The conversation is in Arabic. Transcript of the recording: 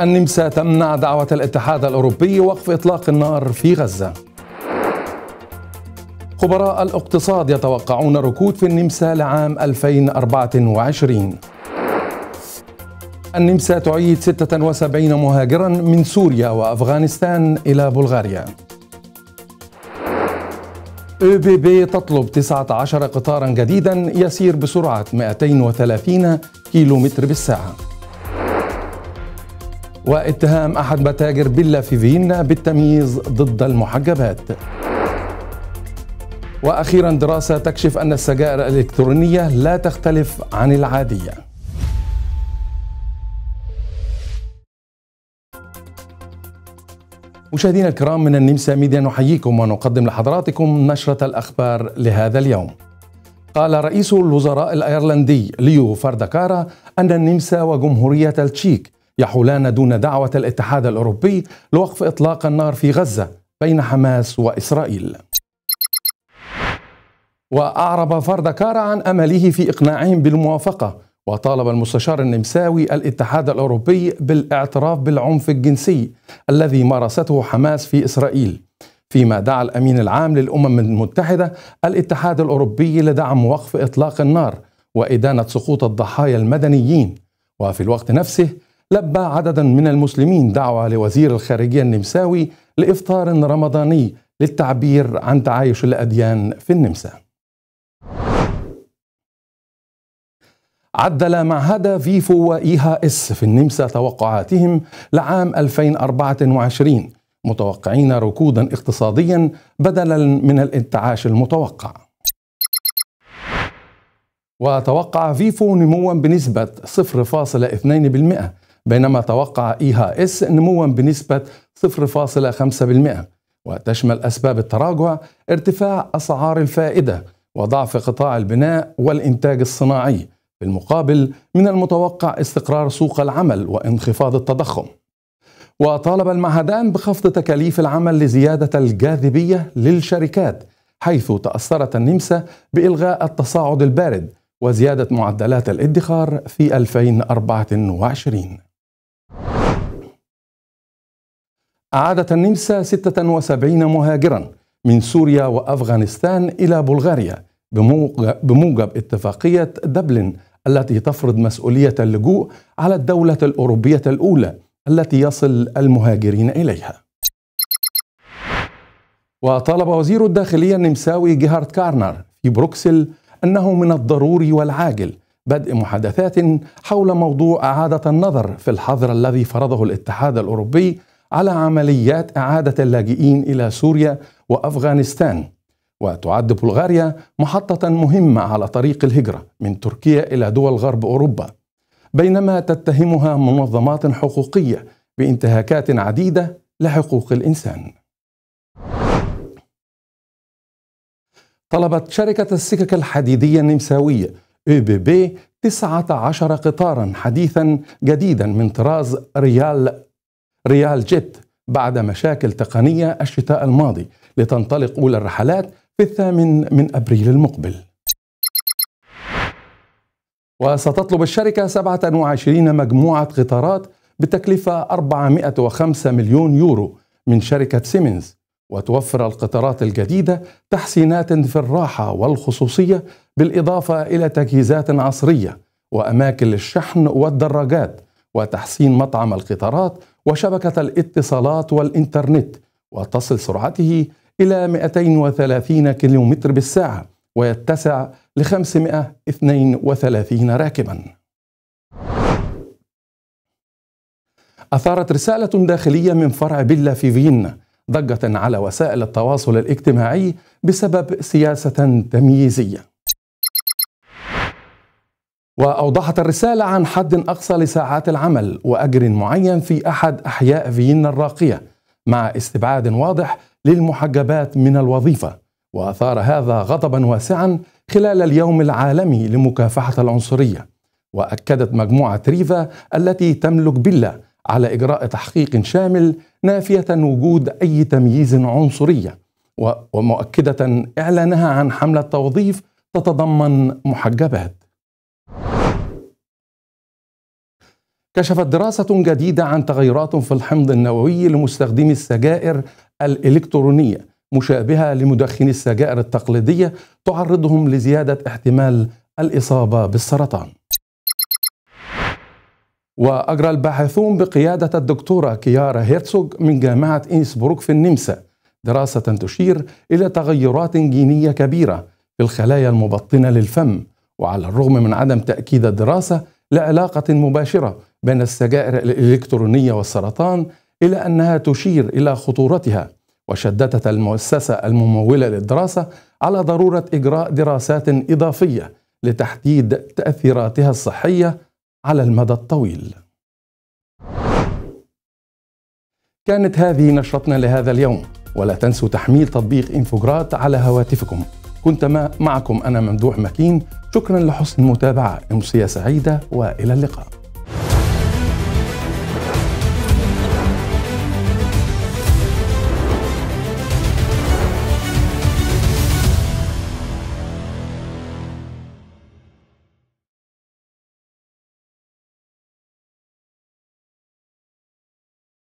النمسا تمنع دعوة الاتحاد الأوروبي وقف إطلاق النار في غزة. خبراء الاقتصاد يتوقعون ركود في النمسا لعام 2024 النمسا تعيد 76 مهاجرا من سوريا وأفغانستان إلى بلغاريا. أو بي بي تطلب 19 قطارا جديدا يسير بسرعة 230 كيلومتر بالساعة. واتهام أحد متاجر فيينا بالتمييز ضد المحجبات. وأخيرا دراسة تكشف أن السجائر الإلكترونية لا تختلف عن العادية. مشاهدينا الكرام من النمسا ميديا نحييكم ونقدم لحضراتكم نشرة الأخبار لهذا اليوم. قال رئيس الوزراء الأيرلندي ليو فاردكارا أن النمسا وجمهورية التشيك يحولان دون دعوة الاتحاد الأوروبي لوقف إطلاق النار في غزة بين حماس وإسرائيل. وأعرب فاردكارا عن أمله في إقناعهم بالموافقة وطالب المستشار النمساوي الاتحاد الأوروبي بالاعتراف بالعنف الجنسي الذي مارسته حماس في إسرائيل. فيما دعا الأمين العام للأمم المتحدة الاتحاد الأوروبي لدعم وقف إطلاق النار وإدانة سقوط الضحايا المدنيين. وفي الوقت نفسه لبى عددا من المسلمين دعوة لوزير الخارجية النمساوي لإفطار رمضاني للتعبير عن تعايش الأديان في النمسا. عدل معهد فيفو وإيها إس في النمسا توقعاتهم لعام 2024 متوقعين ركودا اقتصاديا بدلا من الانتعاش المتوقع. وتوقع فيفو نموا بنسبة 0.2% بينما توقع إيها إس نموا بنسبة 0.5% وتشمل أسباب التراجع ارتفاع أسعار الفائدة وضعف قطاع البناء والإنتاج الصناعي بالمقابل من المتوقع استقرار سوق العمل وانخفاض التضخم. وطالب المعهدان بخفض تكاليف العمل لزيادة الجاذبية للشركات حيث تأثرت النمسا بإلغاء التصاعد البارد وزيادة معدلات الادخار في 2024 أعادت النمسا 76 مهاجرا من سوريا وأفغانستان إلى بلغاريا بموجب اتفاقية دبلن التي تفرض مسؤولية اللجوء على الدولة الأوروبية الأولى التي يصل المهاجرين إليها. وطالب وزير الداخلية النمساوي جيرهارد كارنر في بروكسل أنه من الضروري والعاجل بدء محادثات حول موضوع أعادة النظر في الحظر الذي فرضه الاتحاد الأوروبي على عمليات إعادة اللاجئين إلى سوريا وأفغانستان وتعد بلغاريا محطة مهمة على طريق الهجرة من تركيا إلى دول غرب أوروبا بينما تتهمها منظمات حقوقية بانتهاكات عديدة لحقوق الإنسان. طلبت شركة السكك الحديدية النمساوية أو بي بي 19 قطارا حديثا جديدا من طراز ريال ريال جيت بعد مشاكل تقنية الشتاء الماضي لتنطلق أولى الرحلات في الثامن من أبريل المقبل. وستطلب الشركة 27 مجموعة قطارات بتكلفة 405 مليون يورو من شركة سيمنز وتوفر القطارات الجديدة تحسينات في الراحة والخصوصية بالإضافة إلى تجهيزات عصرية وأماكن للشحن والدراجات وتحسين مطعم القطارات وشبكة الاتصالات والإنترنت وتصل سرعته إلى 230 كيلومتر بالساعة ويتسع ل 532 راكبا. أثارت رسالة داخلية من فرع بيلا في فيينا ضجة على وسائل التواصل الاجتماعي بسبب سياسة تمييزية. وأوضحت الرسالة عن حد أقصى لساعات العمل وأجر معين في أحد أحياء فيينا الراقية مع استبعاد واضح للمحجبات من الوظيفة. وأثار هذا غضبا واسعا خلال اليوم العالمي لمكافحة العنصرية. وأكدت مجموعة ريفا التي تملك بيلا على إجراء تحقيق شامل نافية وجود أي تمييز عنصريه ومؤكدة إعلانها عن حملة توظيف تتضمن محجبات. كشفت دراسة جديدة عن تغيرات في الحمض النووي لمستخدمي السجائر الإلكترونية مشابهة لمدخني السجائر التقليدية تعرضهم لزيادة احتمال الإصابة بالسرطان. وأجرى الباحثون بقيادة الدكتورة كيارا هيرتسوغ من جامعة إنسبروك في النمسا دراسة تشير إلى تغيرات جينية كبيرة في الخلايا المبطنة للفم وعلى الرغم من عدم تأكيد الدراسة لعلاقة مباشرة بين السجائر الإلكترونية والسرطان إلى أنها تشير إلى خطورتها وشددت المؤسسة الممولة للدراسة على ضرورة إجراء دراسات إضافية لتحديد تأثيراتها الصحية على المدى الطويل. كانت هذه نشرتنا لهذا اليوم ولا تنسوا تحميل تطبيق إنفوجرات على هواتفكم كنت معكم أنا ممدوح مكين شكرا لحسن المتابعة أمسية سعيدة وإلى اللقاء.